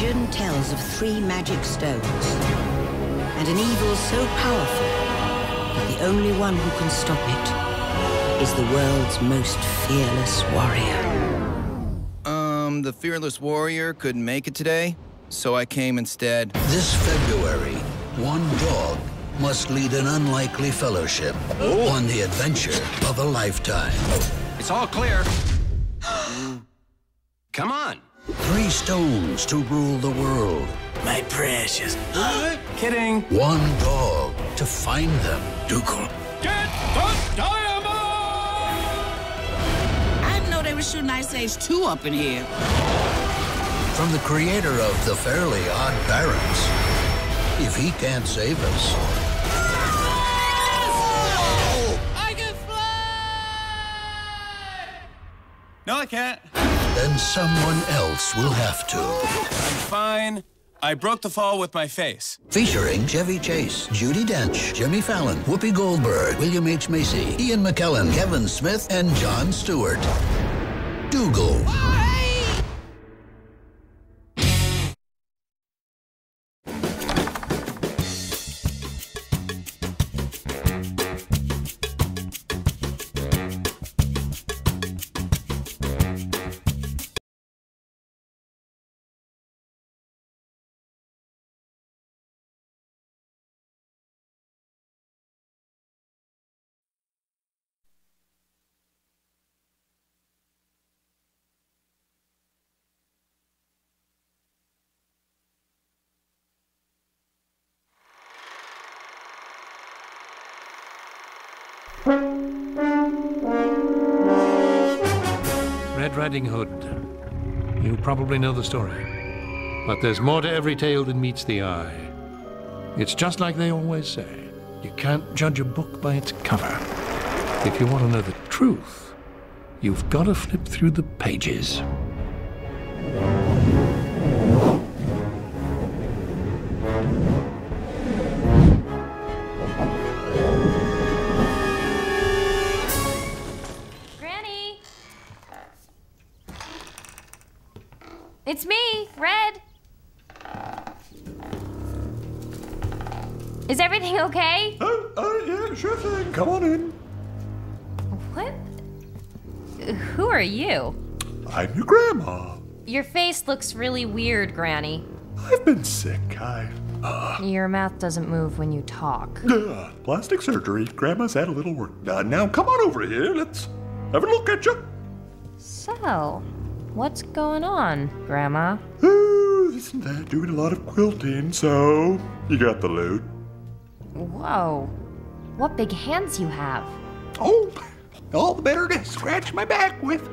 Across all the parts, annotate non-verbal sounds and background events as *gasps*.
legend tells of three magic stones, and an evil so powerful that the only one who can stop it is the world's most fearless warrior. Um, the fearless warrior couldn't make it today, so I came instead. This February, one dog must lead an unlikely fellowship Oh. on the adventure of a lifetime. It's all clear. *gasps* Come on. Three stones to rule the world. My precious. Kidding. One dog to find them. Doogal. Get the diamond! I didn't know they were shooting Ice Age 2 up in here. From the creator of The Fairly Odd Parents. If he can't save us, I can fly! No, I can't. Then someone else will have to. I'm fine. I broke the fall with my face. Featuring Chevy Chase, Judi Dench, Jimmy Fallon, Whoopi Goldberg, William H. Macy, Ian McKellen, Kevin Smith, and Jon Stewart. Doogal. Oh, Red Riding Hood. You probably know the story. But there's more to every tale than meets the eye. It's just like they always say you can't judge a book by its cover. If you want to know the truth, you've got to flip through the pages. It's me, Red. Is everything okay? *gasps* Oh, uh, yeah, sure thing. Come on in. What? Who are you? I'm your grandma. Your face looks really weird, Granny. I've been sick. I, Your mouth doesn't move when you talk. uh, plastic surgery. Grandma's had a little work done. Now come on over here. Let's have a look at you. So, what's going on, Grandma? Oh, this and that. Doing a lot of quilting, so you got the loot. Whoa. What big hands you have. Oh, all the better to scratch my back with.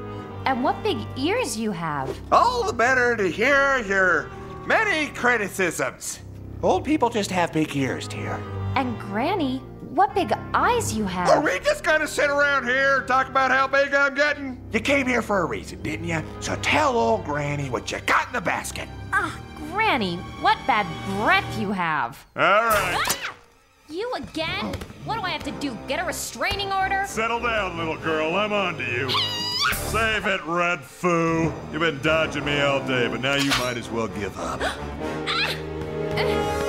And what big ears you have. All the better to hear your many criticisms. Old people just have big ears, dear. And Granny, what big eyes you have. Are we just gonna sit around here and talk about how big I'm getting? You came here for a reason, didn't you? So tell old Granny what you got in the basket. Ah, Granny, what bad breath you have. All right. You again? What do I have to do? Get a restraining order? Settle down, little girl. I'm on to you. Save it, Red Foo. You've been dodging me all day, but now you might as well give up. *gasps*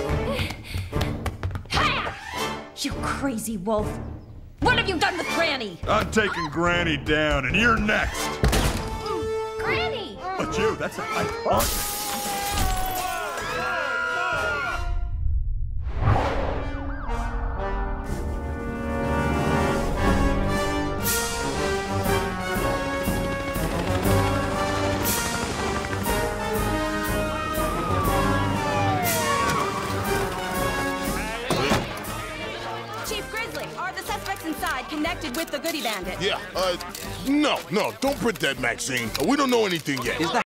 You crazy wolf. What have you done with Granny? I'm taking Granny down, and you're next. Granny! But you, that's a high inside connected with the Goody Bandit? Yeah, uh, no, no, don't print that, Maxine. We don't know anything yet. Is the